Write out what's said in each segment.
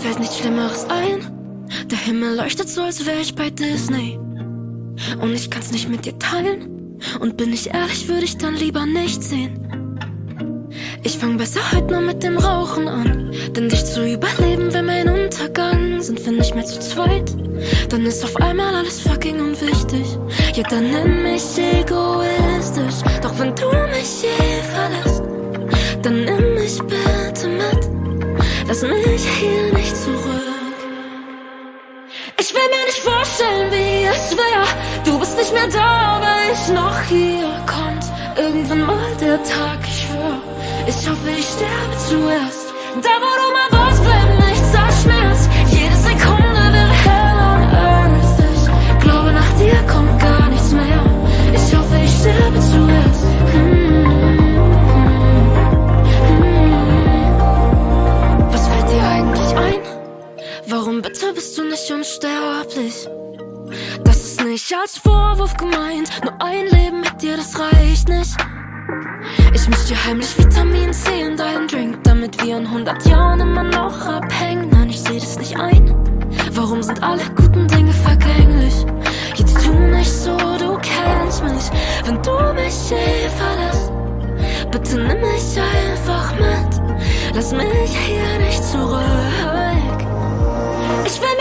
fällt nichts Schlimmeres ein. Der Himmel leuchtet so, als wäre ich bei Disney. Und ich kann's nicht mit dir teilen. Und bin ich ehrlich, würde ich dann lieber nicht sehen. Ich fang besser heute nur mit dem Rauchen an. Denn dich zu überleben wäre mein Untergang. Sind wir nicht mehr zu zweit, dann ist auf einmal alles fucking unwichtig. Ja, dann nenn mich egoistisch. Doch wenn du mich je verlässt, dann nimm mich bitte mit. Lass mich hier nicht zurück. Ich will mir nicht vorstellen, wie es wäre. Du bist nicht mehr da, aber ich noch hier. Kommt irgendwann mal der Tag, ich schwör. Ich hoffe, ich sterbe zuerst. Da, wo du mal warst, nicht unsterblich? Das ist nicht als Vorwurf gemeint. Nur ein Leben mit dir, das reicht nicht. Ich misch dir heimlich Vitamin C in deinen Drink, damit wir in 100 Jahren immer noch abhängen. Nein, ich seh das nicht ein. Warum sind alle guten Dinge vergänglich? Jetzt tu nicht so, du kennst mich. Wenn du mich je verlässt, bitte nimm mich einfach mit. Lass mich hier nicht zurück. Ich will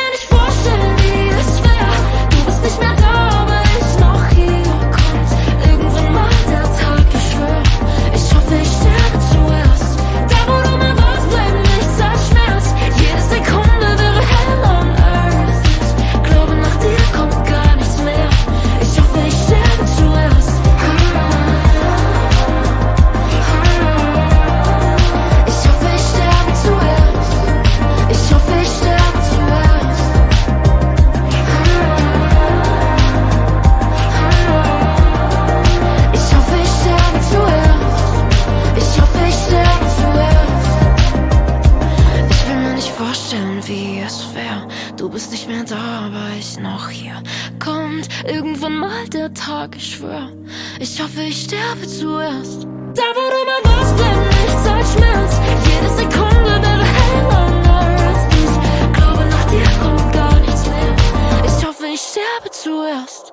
noch hier. Kommt irgendwann mal der Tag, ich schwör. Ich hoffe, ich sterbe zuerst. Da, wo du mal warst, bleibt nichts als Schmerz. Jede Sekunde wäre hell on earth. Ich glaube, nach dir kommt gar nichts mehr. Ich hoffe, ich sterbe zuerst.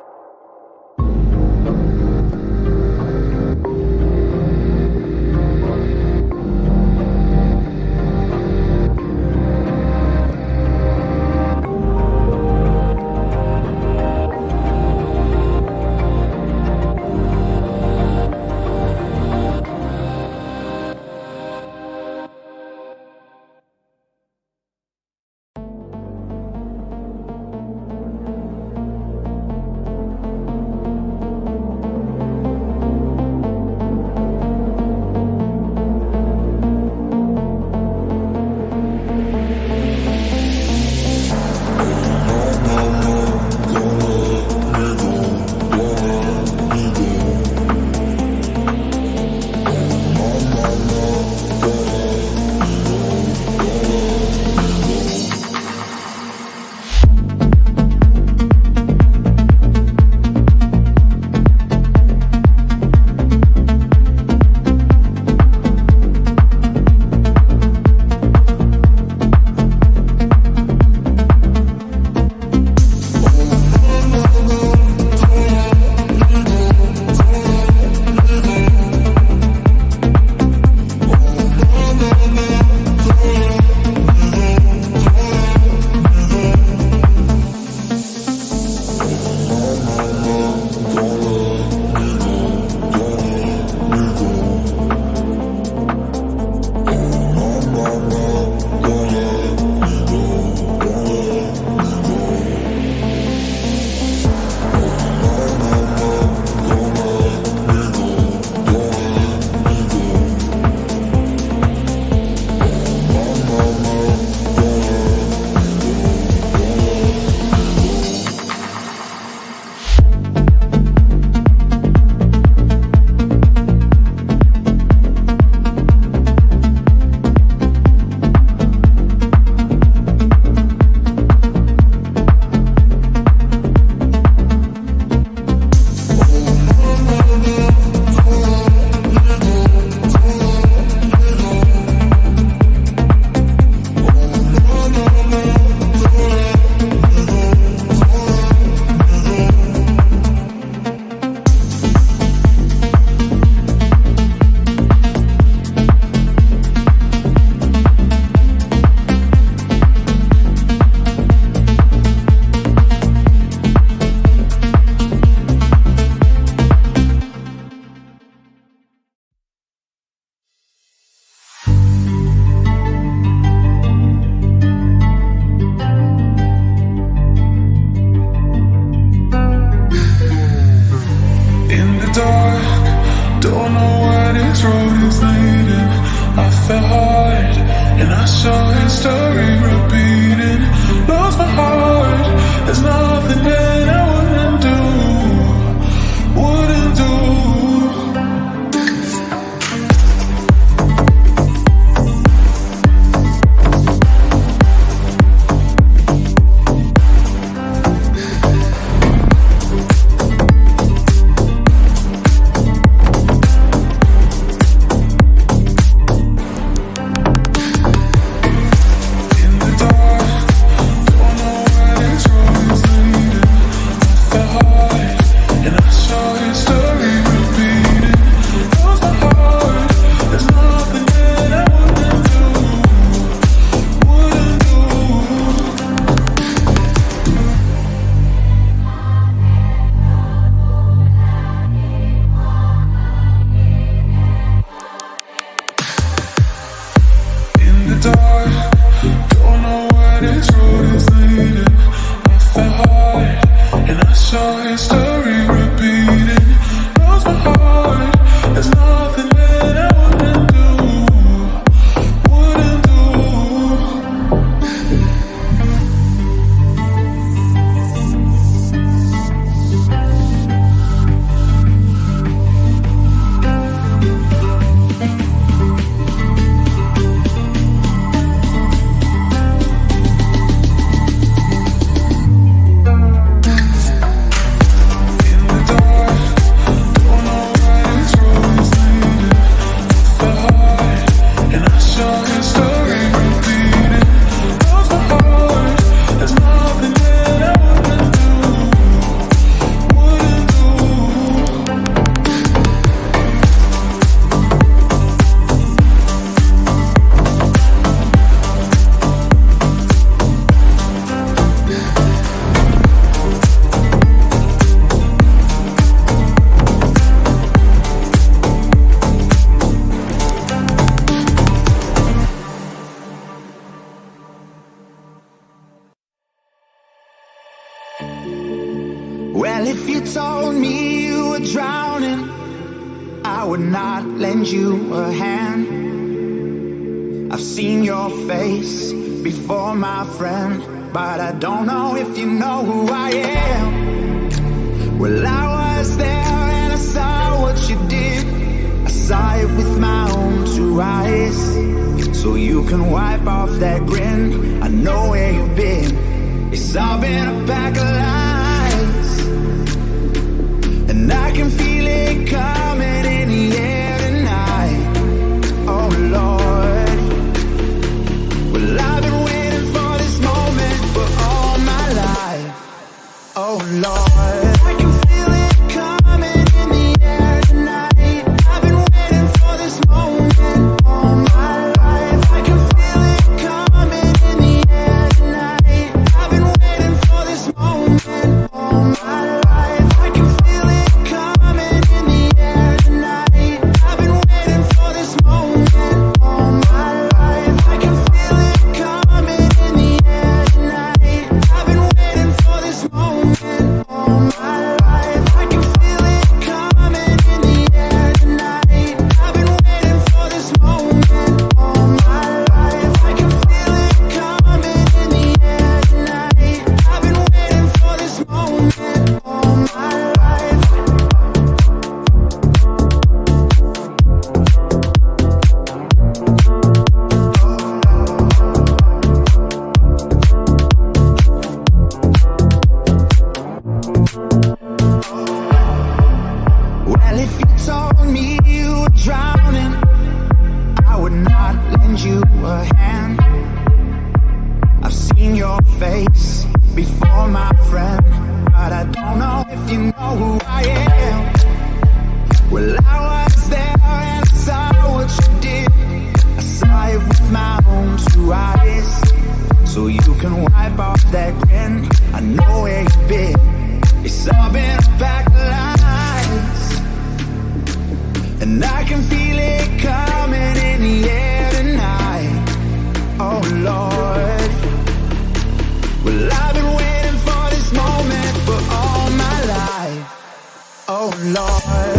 So you can wipe off that grin. I know where you've been. It's all been a pack of lies. And I can feel it coming in the air tonight. Oh Lord. Well I've been waiting for this moment for all my life. Oh Lord.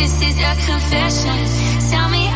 This is a confession. Tell me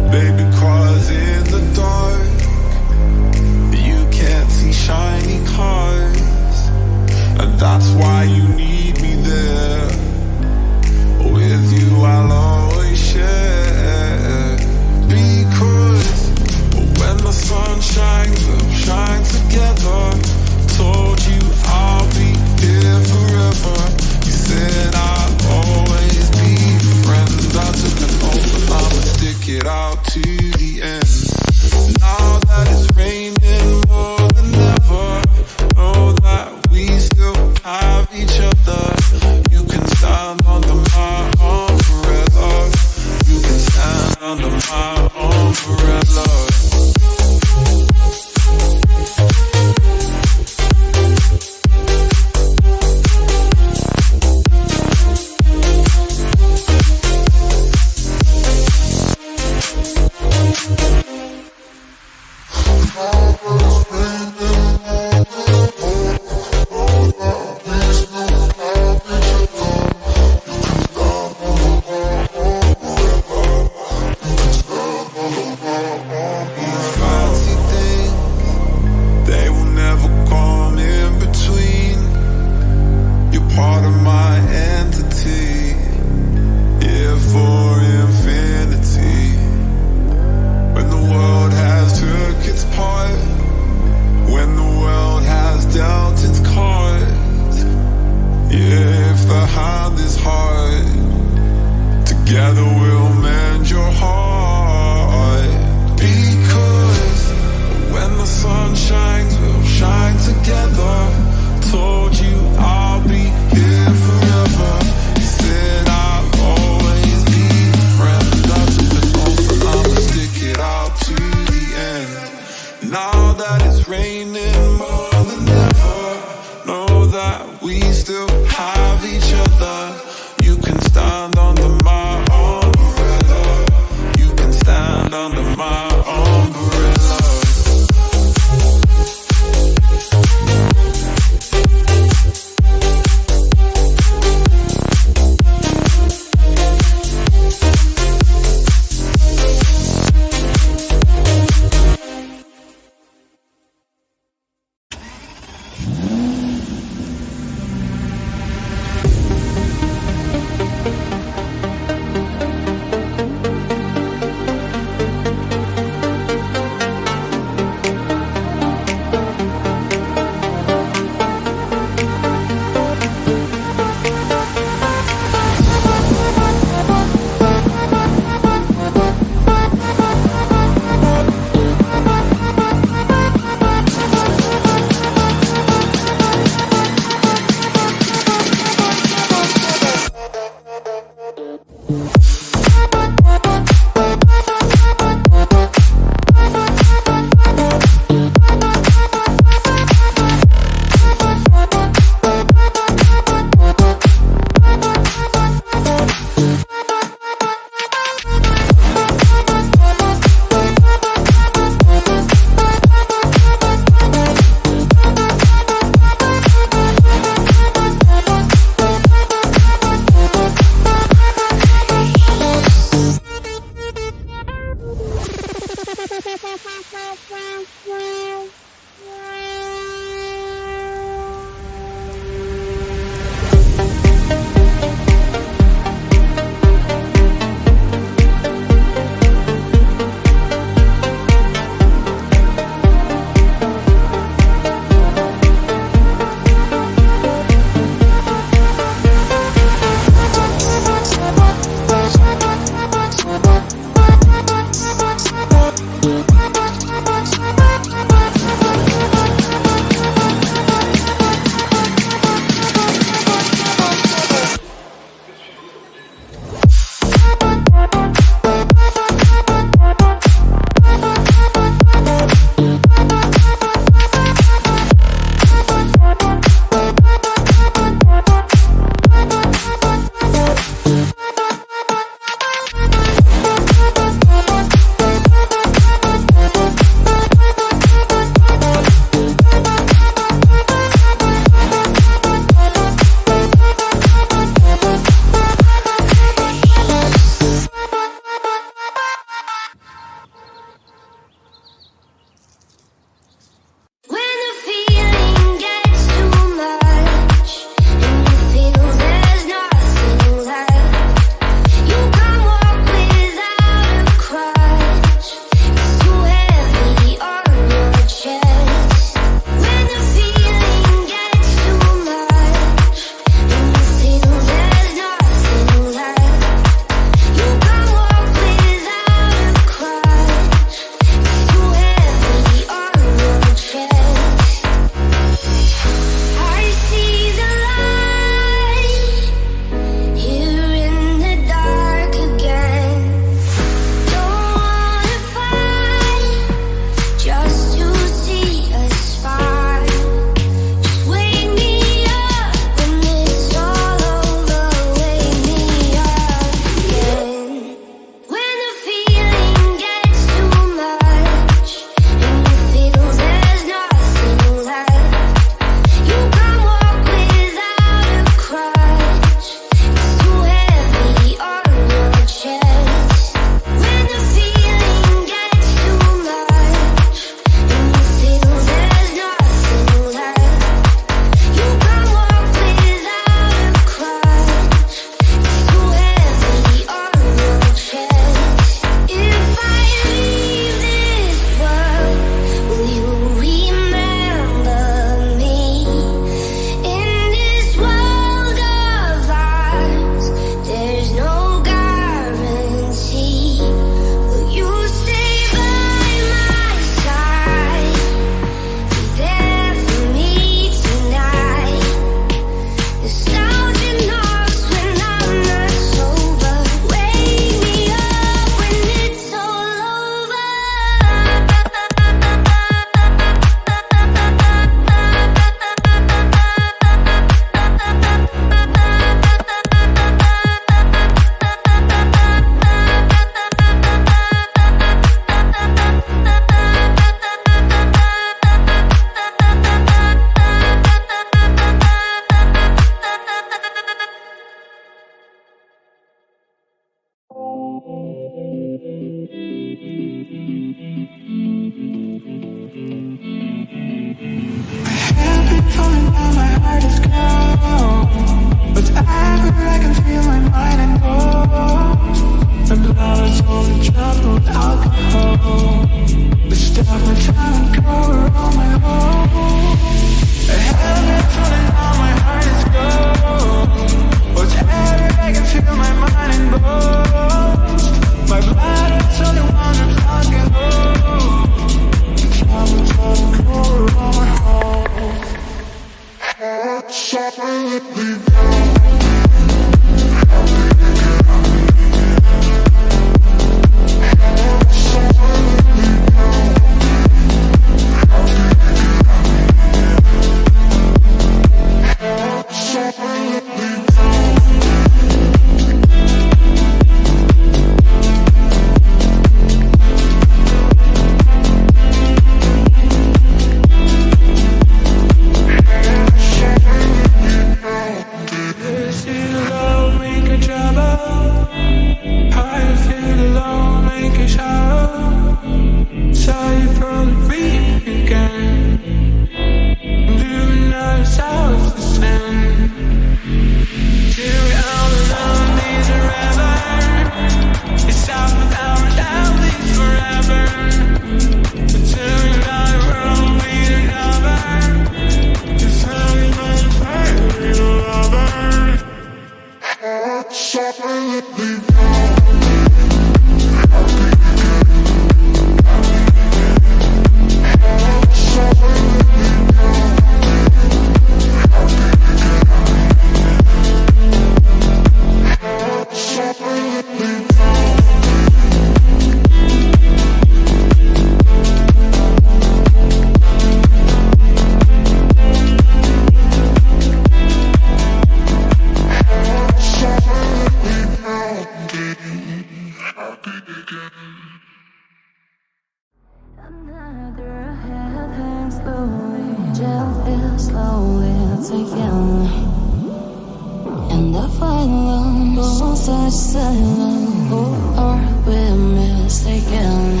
left alone. Oh, such silence. Who are we mistaken?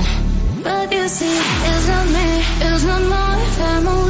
But you see, it's not me, it's not my family.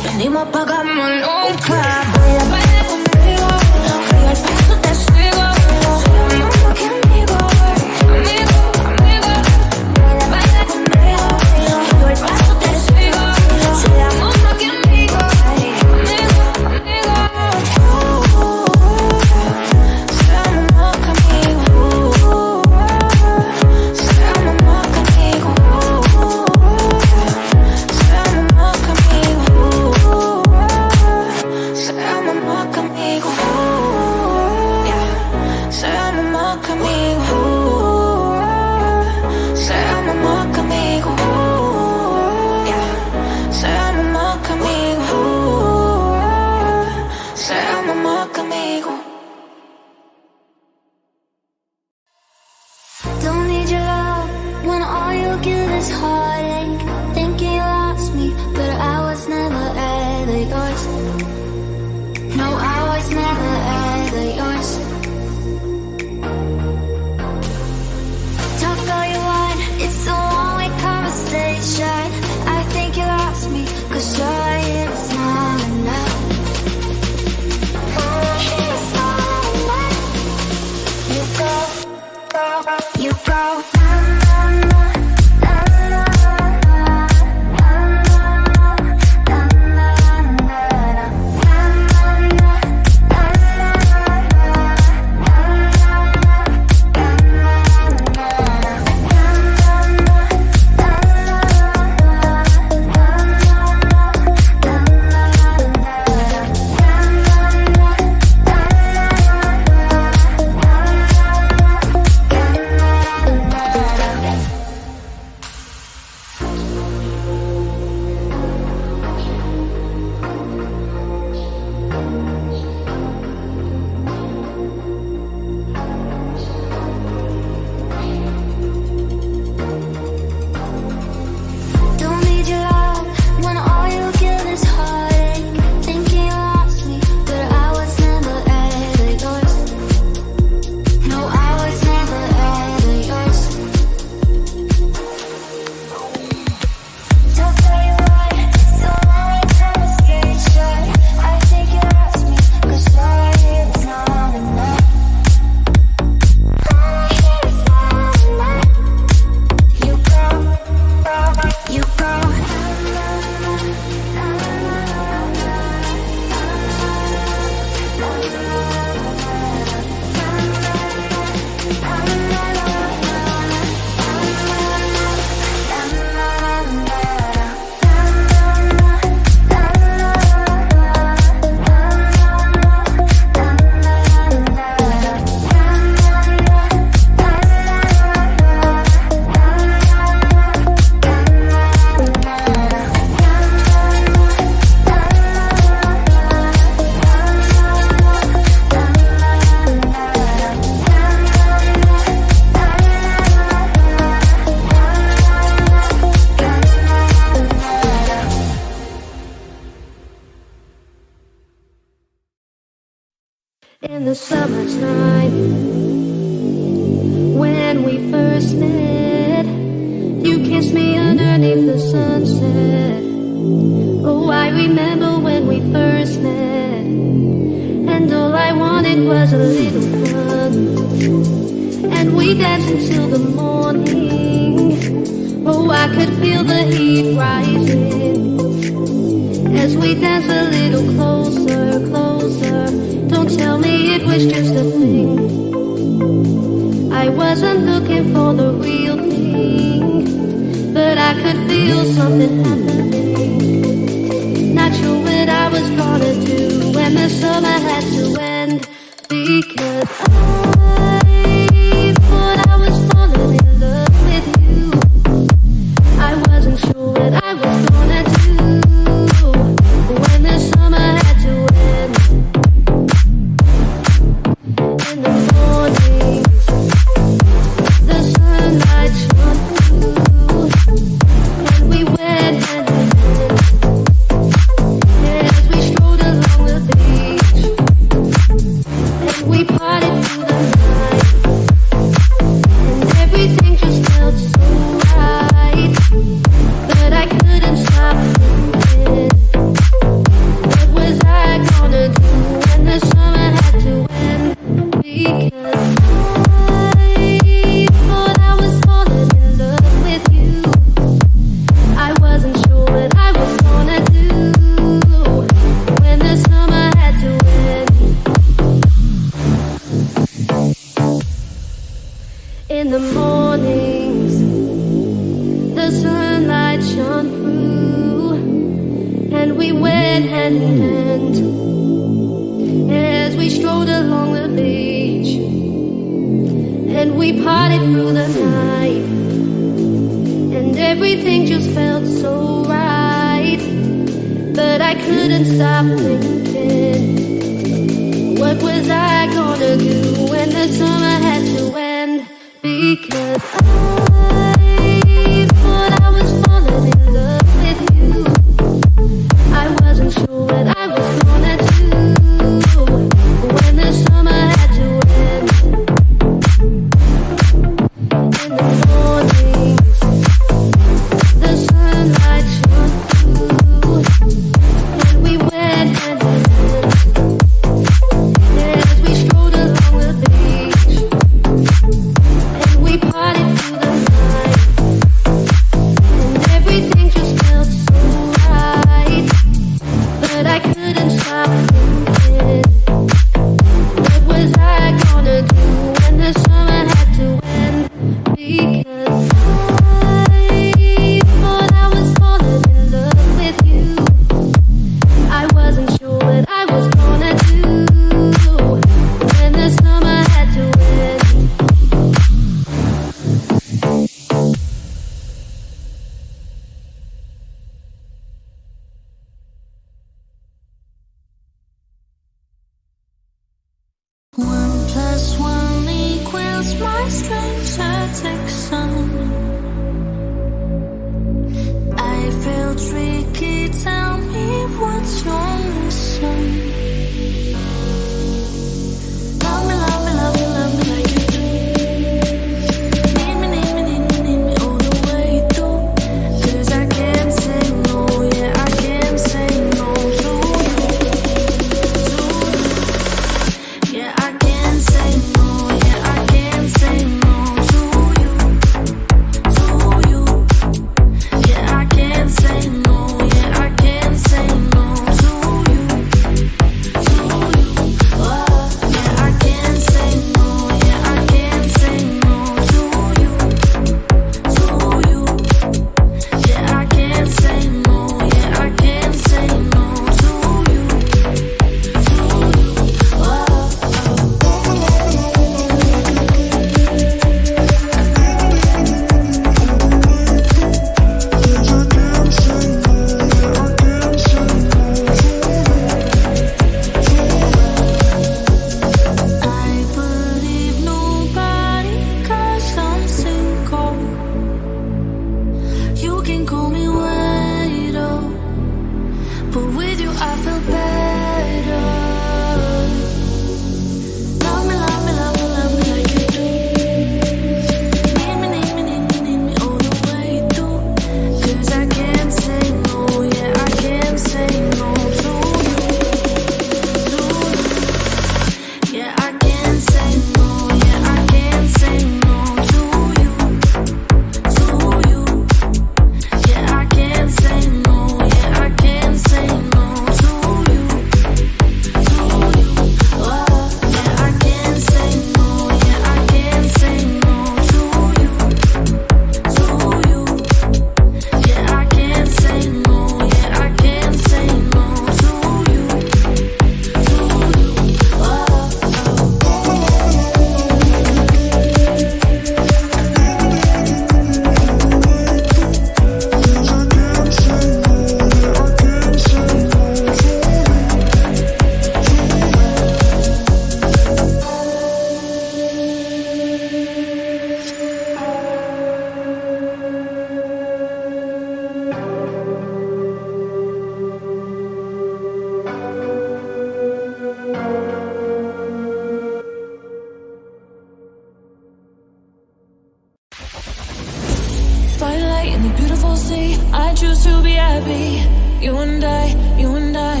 Be? You and I, you and I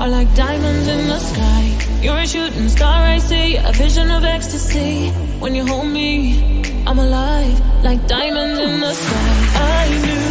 are like diamonds in the sky. You're a shooting star, I see a vision of ecstasy. When you hold me, I'm alive, like diamonds in the sky. I knew.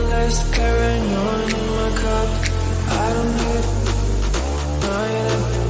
less Cabernet in my cup. I don't have my lip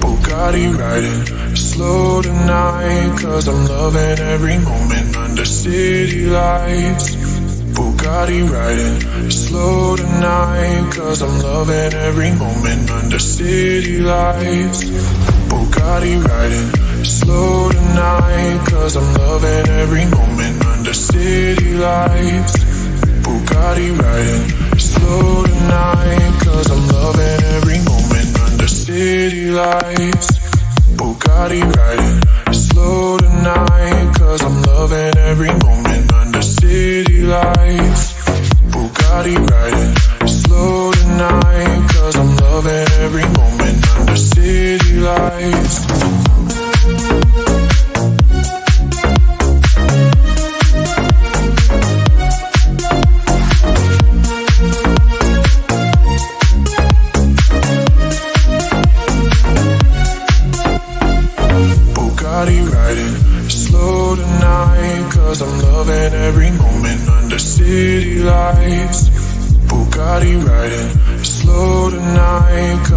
Bugatti riding slow tonight Cause I'm loving every moment under city lights. Bugatti riding slow tonight Cause I'm loving every moment under city lights. Bugatti riding slow tonight Cause I'm loving every moment under city lights. Bugatti riding slow tonight Cause I'm loving every moment under city lights. Bugatti riding slow tonight Cause I'm loving every moment under city lights. Bugatti riding slow tonight Cause I'm loving every moment under city lights.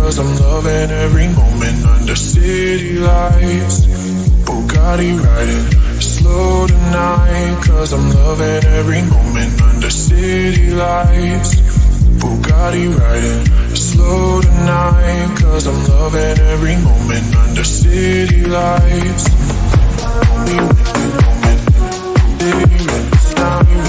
cause I'm loving every moment under city lights. Bugatti riding slow tonight, cause I'm loving every moment under city lights. Bugatti riding slow tonight, cause I'm loving every moment under city lights. We went, we went, we went,